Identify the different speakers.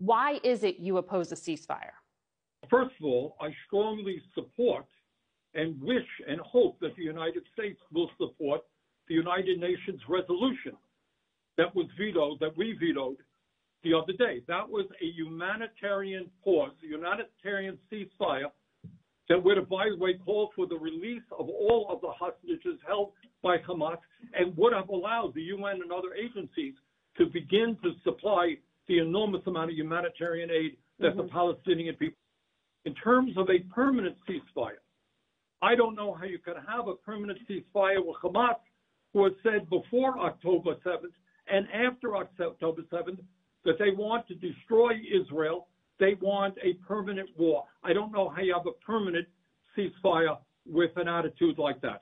Speaker 1: Why is it you oppose a ceasefire?
Speaker 2: First of all, I strongly support and wish and hope that the United States will support the United Nations resolution that was vetoed, that we vetoed the other day. That was a humanitarian pause, a humanitarian ceasefire that would by the way, called for the release of all of the hostages held by Hamas and would have allowed the UN and other agencies to begin to supply the enormous amount of humanitarian aid that the mm-hmm. Palestinian people. In terms of a permanent ceasefire, I don't know how you can have a permanent ceasefire with Hamas, who has said before October 7th and after October 7th that they want to destroy Israel. They want a permanent war. I don't know how you have a permanent ceasefire with an attitude like that.